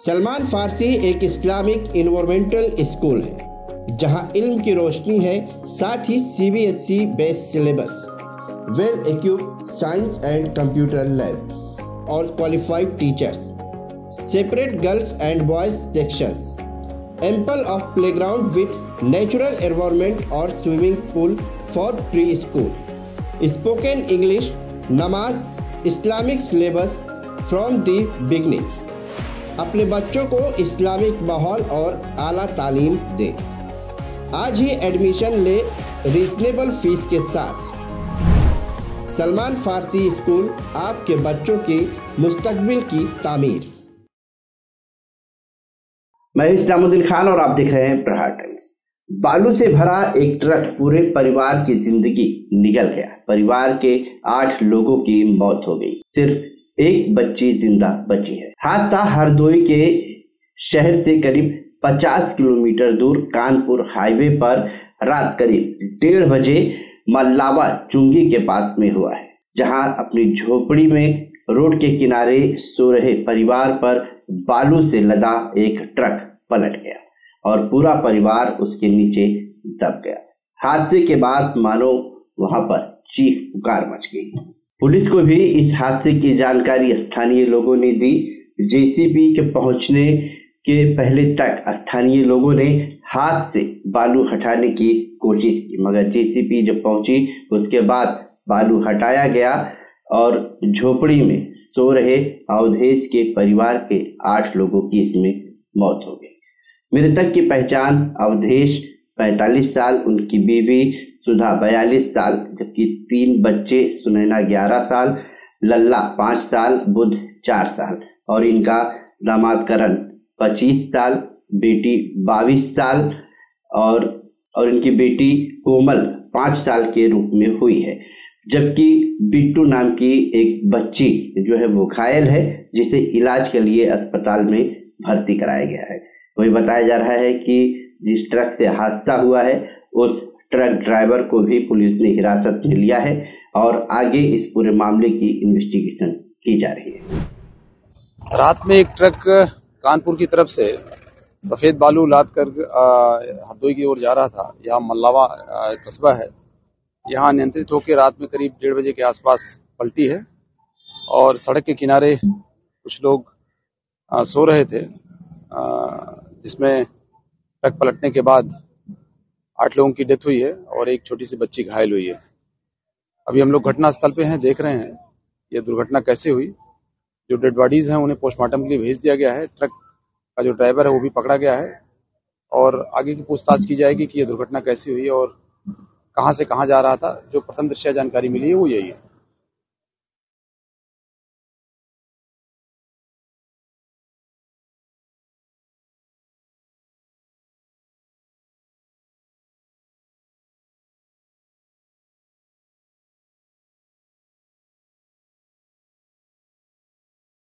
सलमान फारसी एक Islamic environmental school है, जहाँ इल्म की रोशनी है, साथ ही C B S E based syllabus well equipped science and computer lab और qualified teachers separate girls and boys section ample of playground with natural environment और swimming pool for preschool spoken English नमाज़ Islamic syllabus from the beginning अपने बच्चों को Islamic माहौल और आला तालीम दें। आज ही एडमिशन ले रीजनेबल फ़ीस के साथ। सलमान फारसी स्कूल आपके बच्चों की मुस्तकबिल की तामीर। मैं इस्लामुद्दीन खान और आप देख रहे हैं प्रहार टाइम्स। बालू से भरा एक ट्रक पूरे परिवार की ज़िंदगी निकल गया। परिवार के आठ लोगों की मौत हो गई। सिर्फ़ एक बच्ची ज़िंदा बची है। हादसा हरदोई के शहर से करीब 50 किलोमीटर दूर कानपुर हाईवे पर रात करीब डेढ़ बजे मल्लावा चुंगी के पास में हुआ है, जहाँ अपनी झोपड़ी में रोड के किनारे सो रहे परिवार पर बालू से लदा एक ट्रक पलट गया और पूरा परिवार उसके नीचे दब गया। हादसे के बाद मानो वहाँ पर चीख पुकार मच गई। पुलिस को भी इस हादसे की जानकारी स्थानीय लोगों ने दी। जेसीबी के पहुँचने के पहले तक स्थानीय लोगों ने हाथ से बालू हटाने की कोशिश की, मगर जेसीबी जब पहुँची, उसके बाद बालू हटाया गया और झोपड़ी में सो रहे अवधेश के परिवार के आठ लोगों की इसमें मौत हो गई। मृतक की पहचान अवधेश 45 साल, उनकी बीवी सुधा 42 साल, जबकि तीन बच्चे सुनैना 11 साल, लल्ला पाँच साल, बुध चार साल और इनका दामाद करण पच्चीस साल, बेटी बाईस साल और और इनकी बेटी कोमल पाँच साल के रूप में हुई है। जबकि बिट्टू नाम की एक बच्ची जो है वो घायल है, जिसे इलाज के लिए अस्पताल में भर्ती कराया गया है। वही बताया जा रहा है कि जिस ट्रक से हादसा हुआ है, उस ट्रक ड्राइवर को भी पुलिस ने हिरासत में लिया है और आगे इस पूरे मामले की इन्वेस्टिगेशन की जा रही है। रात में एक ट्रक कानपुर की तरफ़ से सफ़ेद बालू लाद कर हरदोई की ओर जा रहा था। यहाँ मल्लावा कस्बा है। यहाँ नियंत्रित होकर रात में करीब डेढ़ बजे के आसपास पलटी है और सड़क के किनारे कुछ लोग सो रहे थे जिसमें ट्रक पलटने के बाद आठ लोगों की डेथ हुई है और एक छोटी सी बच्ची घायल हुई है। अभी हम लोग घटनास्थल पे हैं, देख रहे हैं ये दुर्घटना कैसे हुई। जो डेड बॉडीज हैं, उन्हें पोस्टमार्टम के लिए भेज दिया गया है। ट्रक का जो ड्राइवर है, वो भी पकड़ा गया है और आगे की पूछताछ की जाएगी कि ये दुर्घटना कैसी हुई और कहाँ से कहाँ जा रहा था। जो प्रथम दृष्टिया जानकारी मिली है, वो यही है।